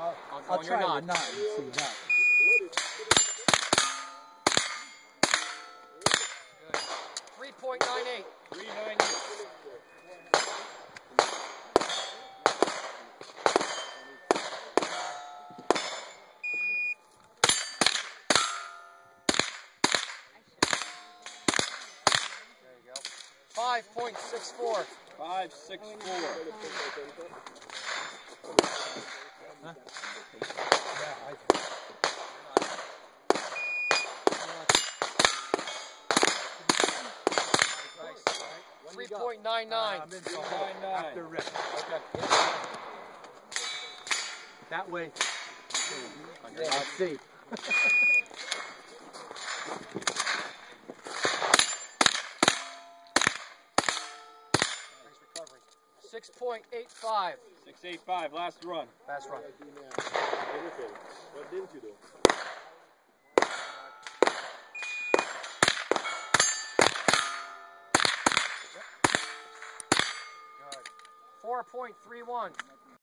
I'll, I'll on your try nod. the nod see that. Three point nine eight. Three nine. There you go. Five point six four. Five six four. Three point nine nine. I'm in the Nine, nine. after Rick. Okay. That way. Yeah. I'll see. Six point eight five. Six eight five. Last run. Last run. What didn't you do? Four point three one.